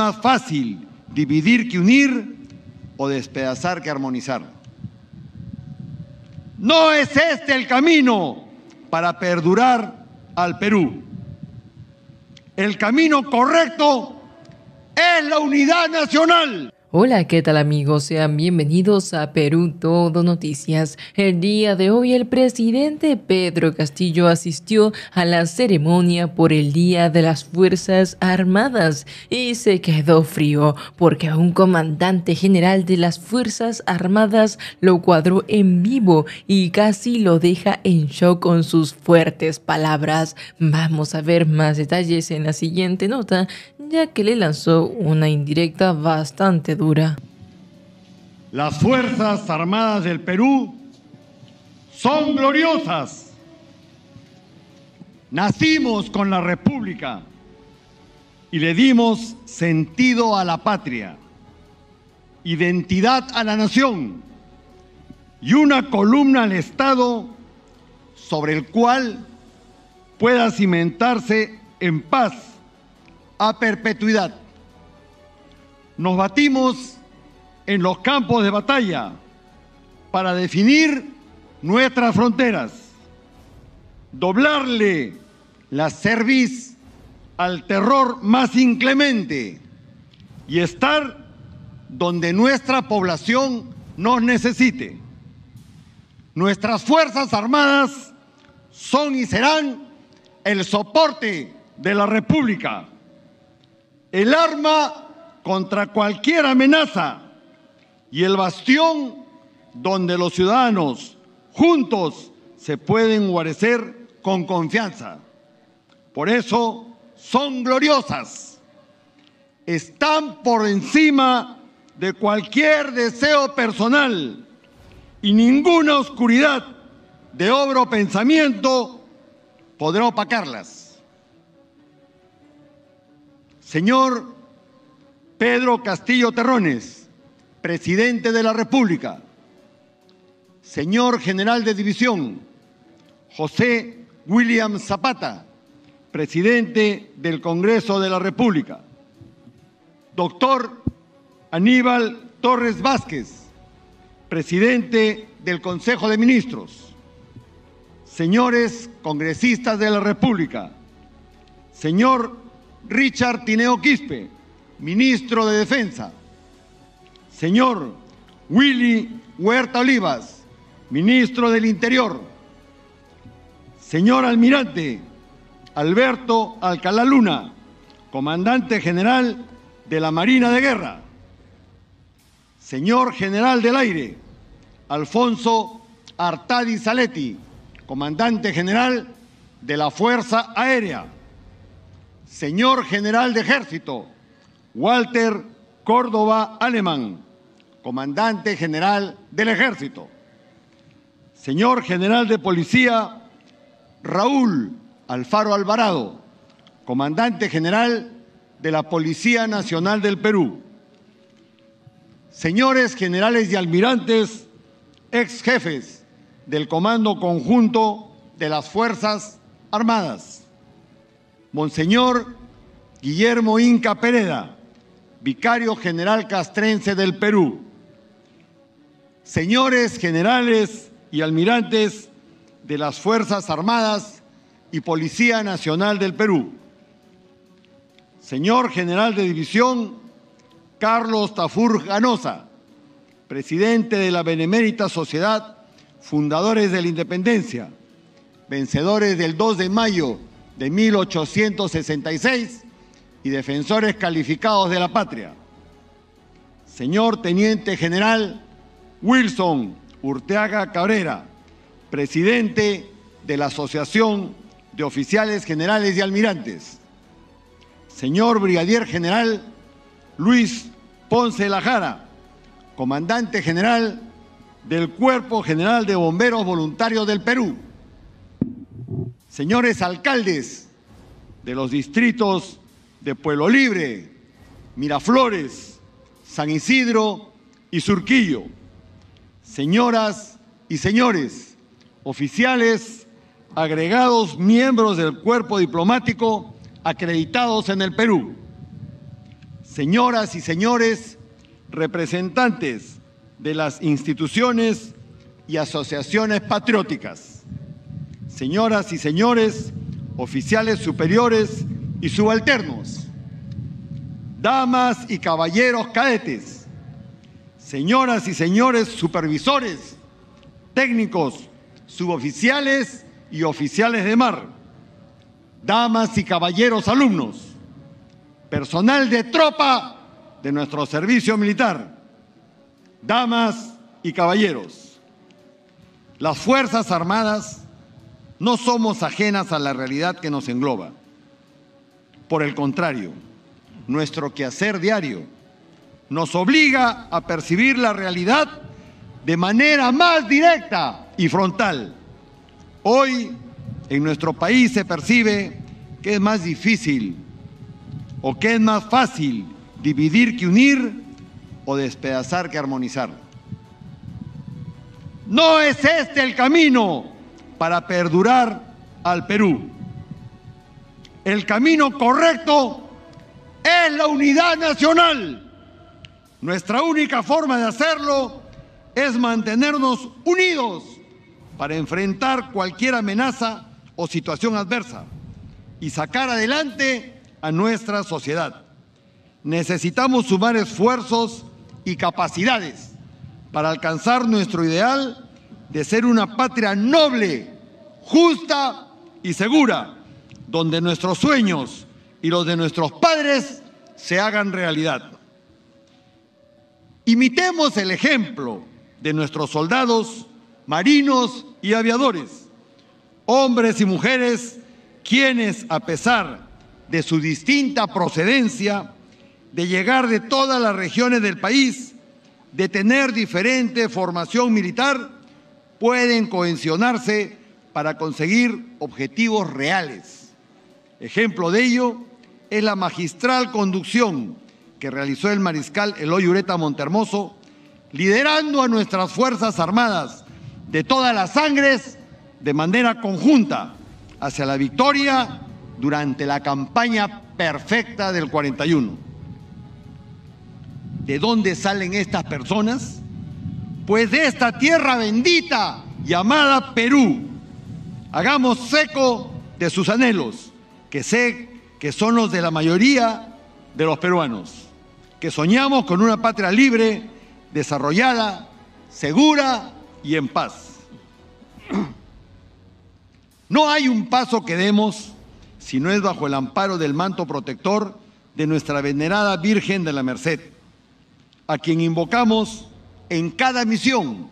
más fácil dividir que unir o despedazar que armonizar. No es este el camino para perdurar al Perú. El camino correcto es la unidad nacional. Hola, ¿qué tal amigos? Sean bienvenidos a Perú Todo Noticias. El día de hoy el presidente Pedro Castillo asistió a la ceremonia por el Día de las Fuerzas Armadas y se quedó frío porque un comandante general de las Fuerzas Armadas lo cuadró en vivo y casi lo deja en shock con sus fuertes palabras. Vamos a ver más detalles en la siguiente nota ya que le lanzó una indirecta bastante Las Fuerzas Armadas del Perú son gloriosas. Nacimos con la República y le dimos sentido a la patria, identidad a la nación y una columna al Estado sobre el cual pueda cimentarse en paz a perpetuidad. Nos batimos en los campos de batalla para definir nuestras fronteras, doblarle la cerviz al terror más inclemente y estar donde nuestra población nos necesite. Nuestras Fuerzas Armadas son y serán el soporte de la República el arma contra cualquier amenaza y el bastión donde los ciudadanos juntos se pueden guarecer con confianza. Por eso son gloriosas, están por encima de cualquier deseo personal y ninguna oscuridad de obra o pensamiento podrá opacarlas. Señor Pedro Castillo Terrones, presidente de la República. Señor general de división, José William Zapata, presidente del Congreso de la República. Doctor Aníbal Torres Vázquez, presidente del Consejo de Ministros. Señores congresistas de la República. Señor Richard Tineo Quispe, ministro de Defensa. Señor Willy Huerta Olivas, ministro del Interior. Señor almirante Alberto Alcalá Luna, comandante general de la Marina de Guerra. Señor general del aire Alfonso Artadi Saletti, comandante general de la Fuerza Aérea señor general de ejército, Walter Córdoba Alemán, comandante general del ejército, señor general de policía, Raúl Alfaro Alvarado, comandante general de la Policía Nacional del Perú, señores generales y almirantes, ex jefes del Comando Conjunto de las Fuerzas Armadas, Monseñor Guillermo Inca Pereda, vicario general castrense del Perú. Señores generales y almirantes de las Fuerzas Armadas y Policía Nacional del Perú. Señor general de división Carlos Tafur Ganosa, presidente de la Benemérita Sociedad Fundadores de la Independencia, vencedores del 2 de mayo de 1866 y defensores calificados de la patria. Señor Teniente General Wilson Urteaga Cabrera, presidente de la Asociación de Oficiales Generales y Almirantes. Señor Brigadier General Luis Ponce Lajara, comandante general del Cuerpo General de Bomberos Voluntarios del Perú señores alcaldes de los distritos de Pueblo Libre, Miraflores, San Isidro y Surquillo, señoras y señores, oficiales, agregados miembros del cuerpo diplomático acreditados en el Perú, señoras y señores representantes de las instituciones y asociaciones patrióticas, señoras y señores oficiales superiores y subalternos, damas y caballeros cadetes, señoras y señores supervisores, técnicos, suboficiales y oficiales de mar, damas y caballeros alumnos, personal de tropa de nuestro servicio militar, damas y caballeros, las Fuerzas Armadas no somos ajenas a la realidad que nos engloba. Por el contrario, nuestro quehacer diario nos obliga a percibir la realidad de manera más directa y frontal. Hoy en nuestro país se percibe que es más difícil o que es más fácil dividir que unir o despedazar que armonizar. No es este el camino para perdurar al Perú. El camino correcto es la unidad nacional. Nuestra única forma de hacerlo es mantenernos unidos para enfrentar cualquier amenaza o situación adversa y sacar adelante a nuestra sociedad. Necesitamos sumar esfuerzos y capacidades para alcanzar nuestro ideal de ser una patria noble, justa y segura, donde nuestros sueños y los de nuestros padres se hagan realidad. Imitemos el ejemplo de nuestros soldados, marinos y aviadores, hombres y mujeres, quienes a pesar de su distinta procedencia, de llegar de todas las regiones del país, de tener diferente formación militar, pueden cohesionarse para conseguir objetivos reales. Ejemplo de ello es la magistral conducción que realizó el mariscal Eloy Ureta Montermoso, liderando a nuestras Fuerzas Armadas de todas las sangres de manera conjunta hacia la victoria durante la campaña perfecta del 41. ¿De dónde salen estas personas? Pues de esta tierra bendita llamada Perú. Hagamos seco de sus anhelos, que sé que son los de la mayoría de los peruanos, que soñamos con una patria libre, desarrollada, segura y en paz. No hay un paso que demos si no es bajo el amparo del manto protector de nuestra venerada Virgen de la Merced a quien invocamos en cada misión,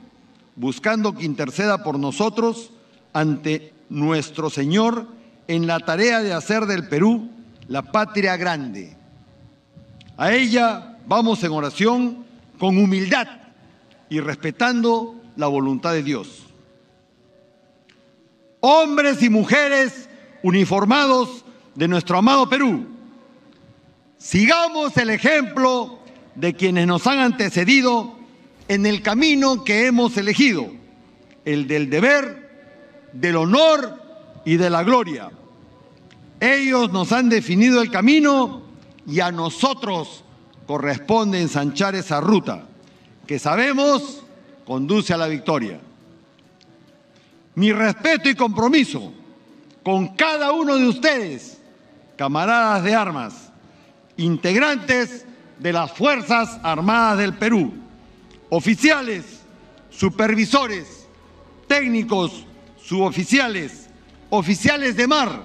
buscando que interceda por nosotros ante nuestro Señor en la tarea de hacer del Perú la patria grande. A ella vamos en oración con humildad y respetando la voluntad de Dios. Hombres y mujeres uniformados de nuestro amado Perú, sigamos el ejemplo de quienes nos han antecedido en el camino que hemos elegido, el del deber, del honor y de la gloria. Ellos nos han definido el camino y a nosotros corresponde ensanchar esa ruta que sabemos conduce a la victoria. Mi respeto y compromiso con cada uno de ustedes, camaradas de armas, integrantes de las Fuerzas Armadas del Perú, oficiales, supervisores, técnicos, suboficiales, oficiales de mar,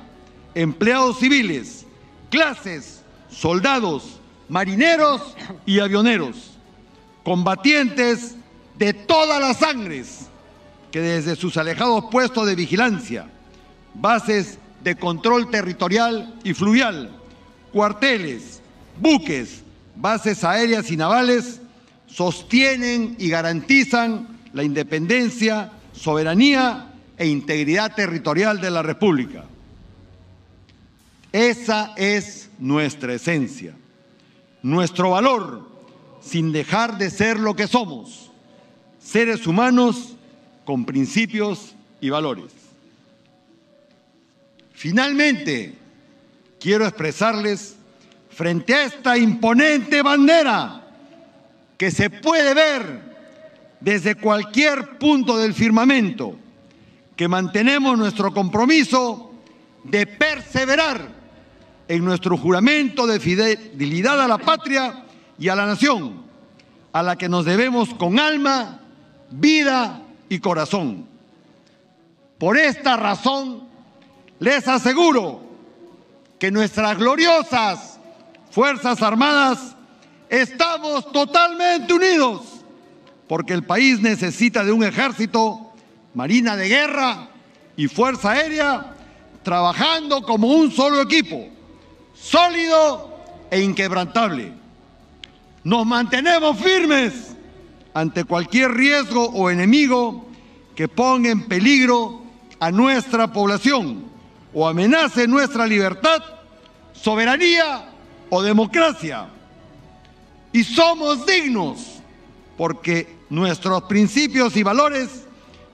empleados civiles, clases, soldados, marineros y avioneros, combatientes de todas las sangres que desde sus alejados puestos de vigilancia, bases de control territorial y fluvial, cuarteles, buques, bases aéreas y navales sostienen y garantizan la independencia, soberanía e integridad territorial de la República. Esa es nuestra esencia, nuestro valor, sin dejar de ser lo que somos, seres humanos con principios y valores. Finalmente, quiero expresarles frente a esta imponente bandera que se puede ver desde cualquier punto del firmamento, que mantenemos nuestro compromiso de perseverar en nuestro juramento de fidelidad a la patria y a la nación, a la que nos debemos con alma, vida y corazón. Por esta razón, les aseguro que nuestras gloriosas Fuerzas Armadas estamos totalmente unidos, porque el país necesita de un ejército, marina de guerra y fuerza aérea trabajando como un solo equipo, sólido e inquebrantable. Nos mantenemos firmes ante cualquier riesgo o enemigo que ponga en peligro a nuestra población o amenace nuestra libertad, soberanía o democracia. Y somos dignos porque nuestros principios y valores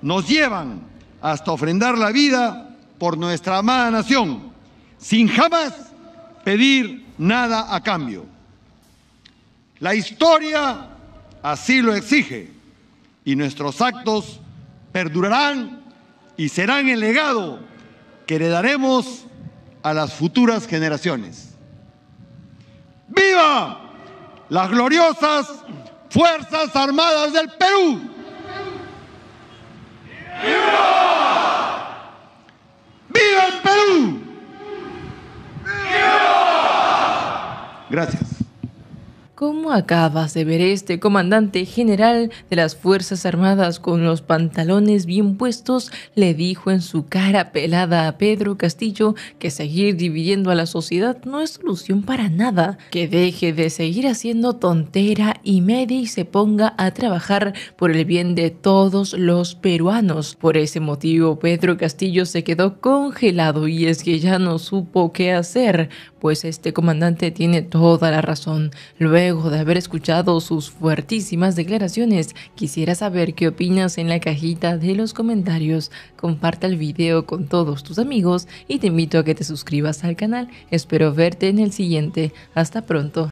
nos llevan hasta ofrendar la vida por nuestra amada nación, sin jamás pedir nada a cambio. La historia así lo exige y nuestros actos perdurarán y serán el legado que heredaremos a las futuras generaciones. ¡Viva las gloriosas Fuerzas Armadas del Perú! ¡Viva! ¡Viva el Perú! Gracias. ¿Cómo acabas de ver este comandante general de las Fuerzas Armadas con los pantalones bien puestos? Le dijo en su cara pelada a Pedro Castillo que seguir dividiendo a la sociedad no es solución para nada, que deje de seguir haciendo tontera y media se ponga a trabajar por el bien de todos los peruanos. Por ese motivo Pedro Castillo se quedó congelado y es que ya no supo qué hacer, pues este comandante tiene toda la razón. Luego Luego de haber escuchado sus fuertísimas declaraciones, quisiera saber qué opinas en la cajita de los comentarios. Comparta el video con todos tus amigos y te invito a que te suscribas al canal. Espero verte en el siguiente. Hasta pronto.